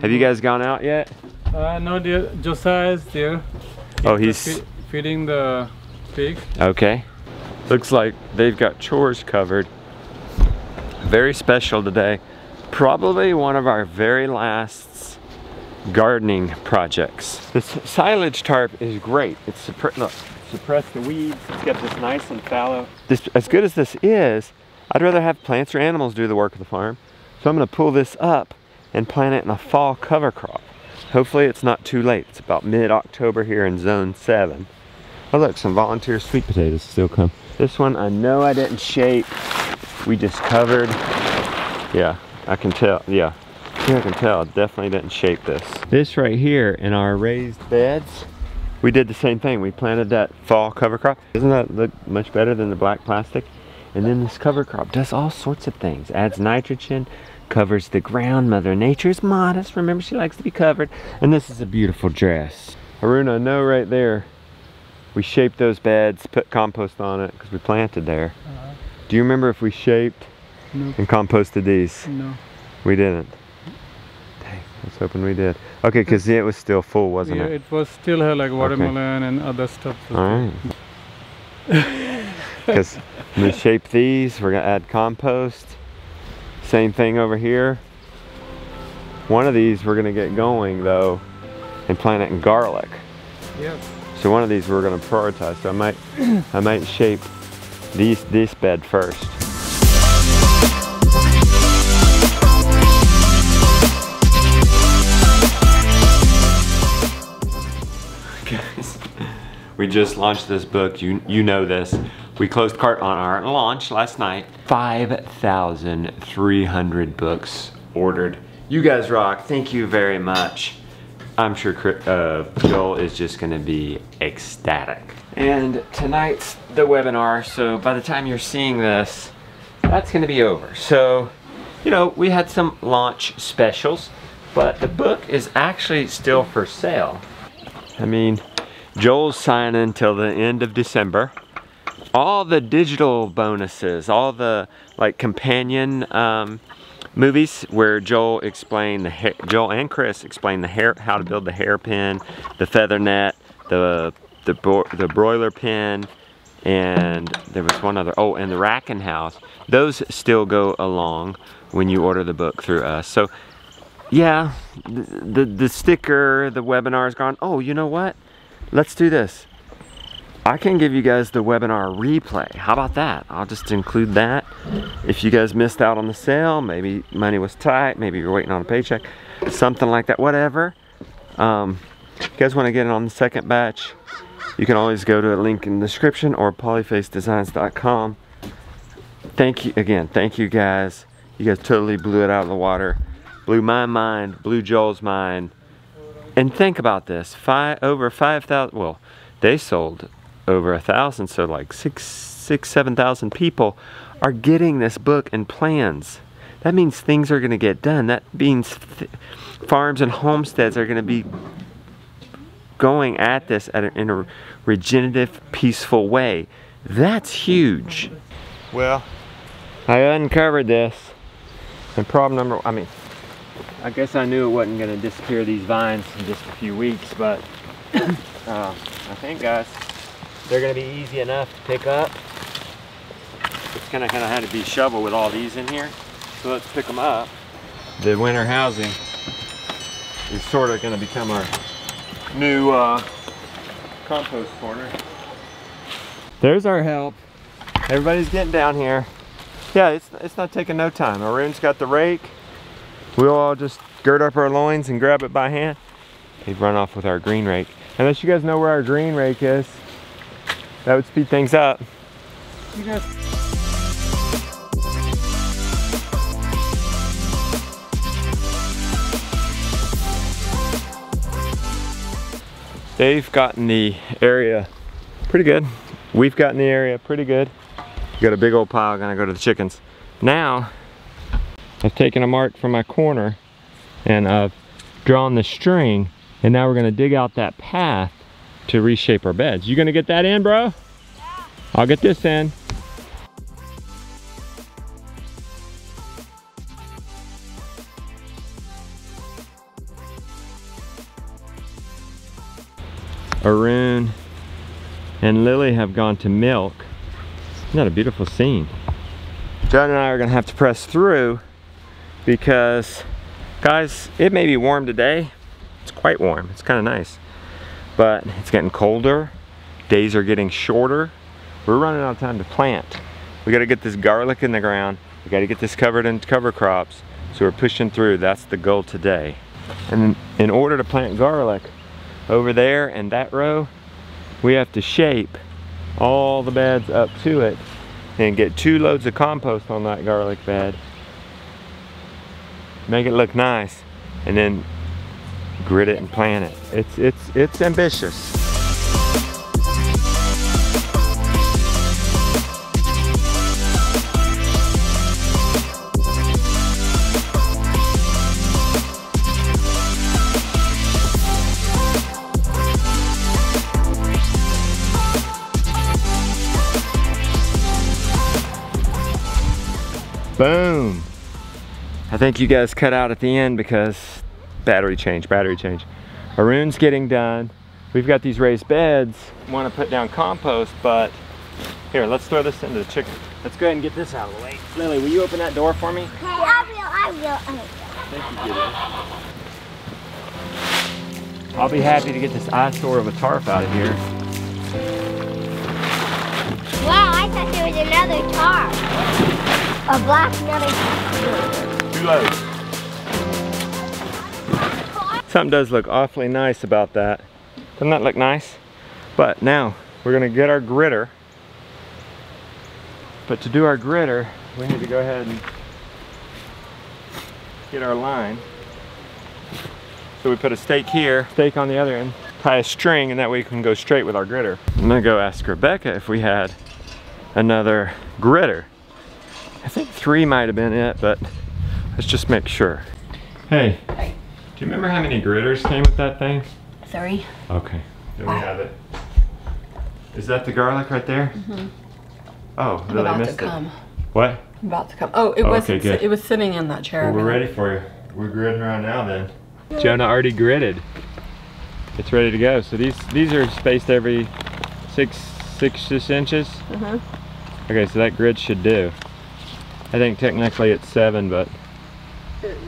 Have you guys gone out yet? Uh, no, dear. Josiah is there. Oh, he's Fe- feeding the pig. okay. Looks like they've got chores covered. Very special today. Probably one of our very last gardening projects. This silage tarp is great. It's suppre- look, suppress the weeds. It's got this nice and fallow. This, as good as this is, I'd rather have plants or animals do the work of the farm. So I'm gonna pull this up and plant it in a fall cover crop. Hopefully it's not too late. It's about mid-October here in zone seven. Oh look, some volunteer sweet potatoes still come. This one I know I didn't shape. We just covered. Yeah, I can tell, yeah. I can tell, definitely didn't shape this. This right here in our raised beds, we did the same thing. We planted that fall cover crop. Doesn't that look much better than the black plastic? And then this cover crop does all sorts of things. Adds nitrogen, covers the ground. Mother Nature is modest. Remember, she likes to be covered. And this is a beautiful dress. Aruna, I know right there, we shaped those beds, put compost on it because we planted there. Uh, Do you remember if we shaped no, and composted these? no. We didn't. Dang, I was hoping we did. Okay, because it was still full, wasn't Yeah, it? Yeah, it was still had like watermelon and other stuff. All right. Because we shape these, we're gonna add compost. Same thing over here. One of these we're gonna get going though and plant it in garlic. Yeah. So one of these we're gonna prioritize. So I might, I might shape these this bed first. Guys, we just launched this book. You you know this. We closed cart on our launch last night. 5,300 books ordered. You guys rock. Thank you very much. I'm sure uh, Joel is just going to be ecstatic. And tonight's the webinar, so by the time you're seeing this, that's going to be over. So, you know, we had some launch specials, but the book is actually still for sale. I mean, Joel's signing until the end of December. All the digital bonuses, all the like companion um, movies where Joel explained the hair, Joel and Chris explained the hair, how to build the hairpin, the feather net, the the bro- the broiler pin, and there was one other. Oh, and the Raken house. Those still go along when you order the book through us. So yeah, the, the, the sticker, the webinar is gone. Oh, you know what? Let's do this. I can give you guys the webinar replay. How about that? I'll just include that. If you guys missed out on the sale, maybe money was tight, maybe you're waiting on a paycheck, something like that, whatever. Um, you guys want to get in on the second batch, you can always go to a link in the description or polyfacedesigns.com. Thank you again. Thank you guys. You guys totally blew it out of the water blew my mind, blew Joel's mind. And think about this: five over five thousand. Well, they sold over a thousand, so like six, six, seven thousand people are getting this book and plans. That means things are going to get done. That means th- farms and homesteads are going to be going at this at a, in a regenerative, peaceful way. That's huge. Well, I uncovered this, and problem number. I mean, I guess I knew it wasn't going to disappear these vines in just a few weeks, but uh, I think, guys, they're going to be easy enough to pick up. It's going to kind of have to be shoveled with all these in here, so let's pick them up. The winter housing is sort of going to become our new uh, compost corner. There's our help. Everybody's getting down here. Yeah, it's, it's not taking no time. Arun's got the rake. We'll all just gird up our loins and grab it by hand. He'd run off with our green rake. Unless you guys know where our green rake is, that would speed things up. They've gotten the area pretty good. We've gotten the area pretty good. Got a big old pile, gonna go to the chickens. Now, I've taken a mark from my corner and I've drawn the string and now we're gonna dig out that path to reshape our beds. You gonna get that in, bro? Yeah. I'll get this in. Arun and Lily have gone to milk. Isn't that a beautiful scene? John and I are gonna have to press through because guys, it may be warm today. It's quite warm, it's kinda nice. But it's getting colder, days are getting shorter. We're running out of time to plant. We gotta get this garlic in the ground. We gotta get this covered in cover crops. So we're pushing through, that's the goal today. And in order to plant garlic, over there and that row, we have to shape all the beds up to it and get two loads of compost on that garlic bed. Make it look nice and then grit it and plant it. It's, it's, it's ambitious. Boom. I think you guys cut out at the end because battery change, battery change. Arun's getting done. We've got these raised beds. Want to put down compost, but here, let's throw this into the chicken. Let's go ahead and get this out of the way. Lily, will you open that door for me? I will, I will, I will. Thank you, Gideon. I'll be happy to get this eyesore of a tarp out of here. Wow, I thought there was another tar. A black another Two loads. Something does look awfully nice about that. Doesn't that look nice? But now, we're gonna get our gridder. But to do our gridder, we need to go ahead and get our line. So we put a stake here, stake on the other end, tie a string, and that way we can go straight with our gridder. I'm gonna go ask Rebecca if we had another gridder. I think three might have been it, but let's just make sure. Hey, Hey. Do you remember how many gridders came with that thing? Three. Okay, there we have it. Is that the garlic right there? Mhm. Oh, I'm really about to missed it. come. What? I'm about to come. Oh, it Oh, was okay, good. it was sitting in that chair. Well, we're ready for you. We're gridding around now then. Jonah already gridded. It's ready to go. So these these are spaced every six six inches. Uh-huh. Okay, so that grid should do. I think technically it's seven, but.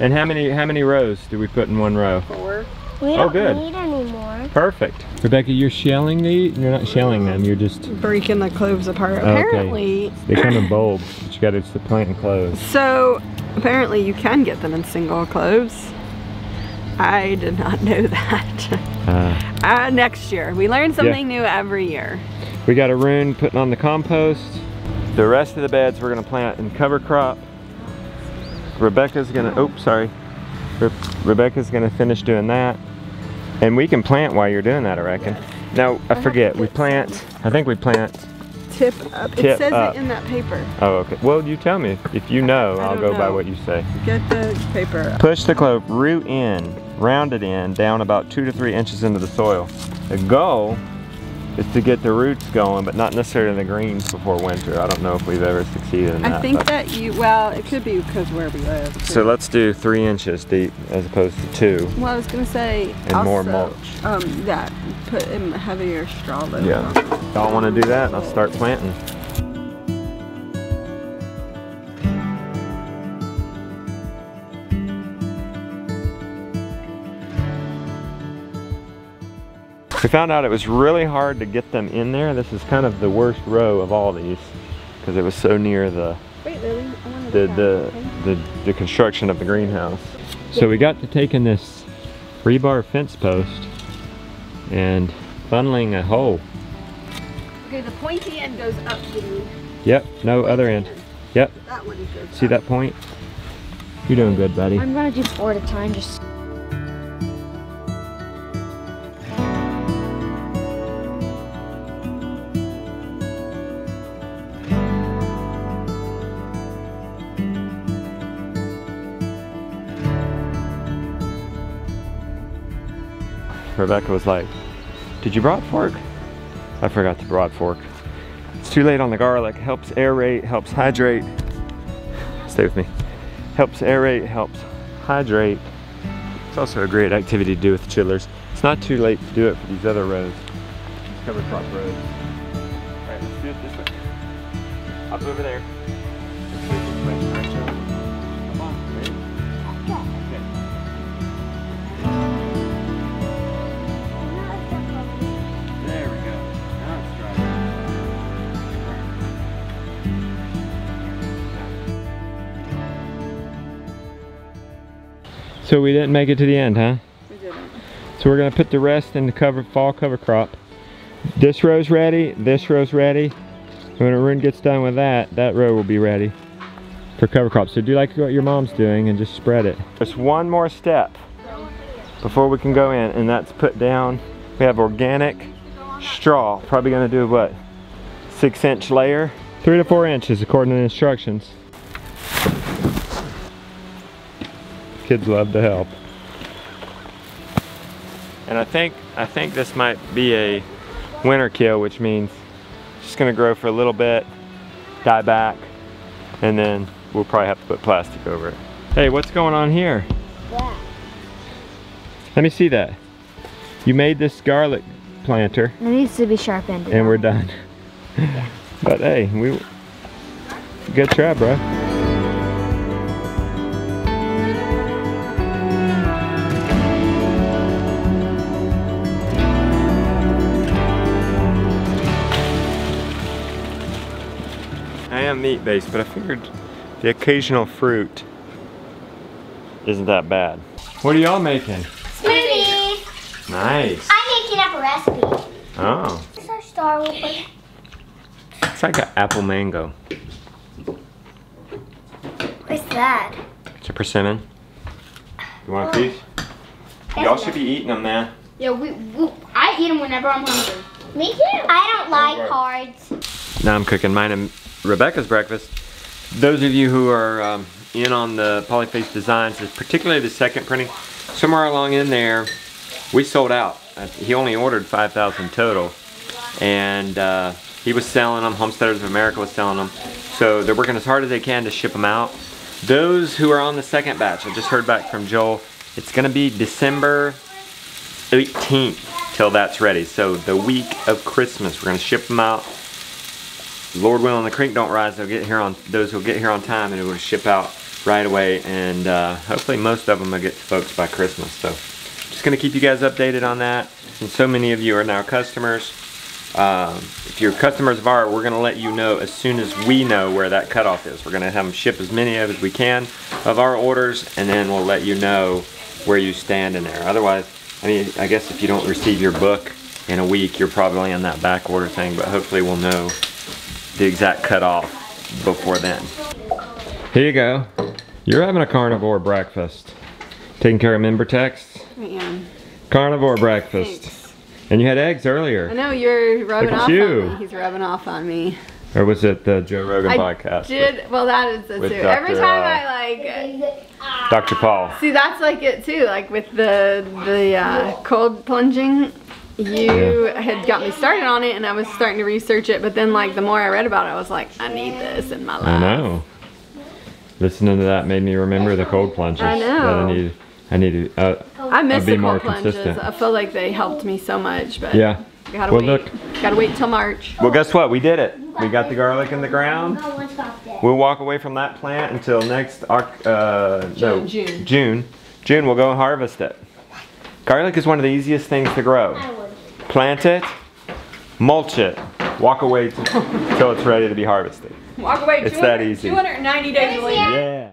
And how many how many rows do we put in one row? Four. We Oh, don't good. need any more. Perfect. Rebecca, you're shelling these? You're not shelling them. You're just Breaking the cloves apart. Okay. Apparently, they come in bulbs, but you got to plant in cloves. so apparently you can get them in single cloves. I did not know that. Uh, Uh, next year, we learn something new every year. we got Arun putting on the compost. The rest of the beds we're gonna plant in cover crop. Rebecca's gonna. Oh, sorry. Re- Rebecca's gonna finish doing that, and we can plant while you're doing that. I reckon. Now I forget. We plant. I think we plant. Tip up. Tip it says up. it in that paper. Oh, okay. Well, you tell me if you know. I I'll go by what you say. Get the paper. Push the clove root in, round it in, down about two to three inches into the soil. The goal is to get the roots going, but not necessarily the greens before winter. I don't know if we've ever succeeded in that. I think but- that you. Well, it could be because where we live. too. So let's do three inches deep as opposed to two. Well, I was gonna say And more mulch. Um, that put in heavier straw load. Yeah. Y'all want to do that? I'll start planting. We found out it was really hard to get them in there. This is kind of the worst row of all these because it was so near the Wait, Lily, I wanted the, to the, the, the construction of the greenhouse. So we got to taking this rebar fence post and funneling a hole. Okay, the pointy end goes up to the Yep, no other end. Yep, that one goes. see that point? You're doing good, buddy. I'm gonna do four at a time, just. Rebecca was like, did you broad fork? I forgot the broad fork. It's too late on the garlic. Helps aerate, helps hydrate. Stay with me. Helps aerate, helps hydrate. It's also a great activity to do with chillers. It's not too late to do it for these other rows. cover crop rows. Alright, let's do it this way. Up over there. So we didn't make it to the end, huh? We didn't. So we're gonna put the rest in the cover fall cover crop. This row's ready, this row's ready. When Arun gets done with that, that row will be ready for cover crop. So do like what your mom's doing and just spread it. There's one more step before we can go in and that's put down. We have organic straw. Probably gonna do what? Six inch layer? Three to four inches according to the instructions. Kids love to help. And I think I think this might be a winter kill, which means it's just gonna grow for a little bit, die back, and then we'll probably have to put plastic over it. Hey, what's going on here? Yeah. Let me see that. You made this garlic planter It needs to be sharpened. and we're done. but hey, we good try, bro. Am meat based, but I figured the occasional fruit isn't that bad. What are y'all making? Smoothies. Nice. I'm making up a recipe. Oh, This our star. We'll it's like an apple mango. What's that? It's a persimmon. You want a piece? Oh. Y'all should be eating them, man. Yeah, we, we I eat them whenever I'm hungry. Me too. I don't like work. cards. Now I'm cooking mine and Rebecca's breakfast. Those of you who are um, in on the Polyface Designs, particularly the second printing, somewhere along in there, we sold out. Uh, He only ordered 5,000 total. And uh, he was selling them, Homesteaders of America was selling them. So they're working as hard as they can to ship them out. Those who are on the second batch, I just heard back from Joel, it's gonna be December 18th till that's ready. So the week of Christmas, we're gonna ship them out. Lord willing, the creek don't rise. They'll get here on those will get here on time, and it will ship out right away. And uh, hopefully, most of them will get to folks by Christmas. So, just gonna keep you guys updated on that. And so many of you are now customers. Um, if you're customers of ours, we're gonna let you know as soon as we know where that cutoff is. We're gonna have them ship as many of as we can of our orders, and then we'll let you know where you stand in there. Otherwise, I mean, I guess if you don't receive your book in a week, you're probably on that back order thing. But hopefully, we'll know the exact cutoff before then. Here you go. You're having a carnivore breakfast. Taking care of member texts. I am. Carnivore breakfast. Thanks. And you had eggs earlier. I know you're rubbing Look off you. on me. He's rubbing off on me. Or was it the Joe Rogan I podcast? did. Well, that is it with too. Every time uh, I like. Dr. Paul. See, that's like it too. Like with the the uh, cold plunging, you had got me started on it, and I was starting to research it. But then, like the more I read about it, I was like, I need this in my life. I know. Listening to that made me remember the cold plunges. I That know. I need. I need to. Uh, I miss I'd be the more cold plunges. consistent. I feel like they helped me so much, but yeah. gotta Well, wait. look. Gotta wait till March. Well, guess what? We did it. We got the garlic in the ground. Oh, one stopped it. We'll walk away from that plant until next Oc- uh, no, June, June. June. June, we'll go and harvest it. Garlic is one of the easiest things to grow. Plant it, mulch it, walk away till it's ready to be harvested. Walk away. It's that easy. 290 days later. Yeah.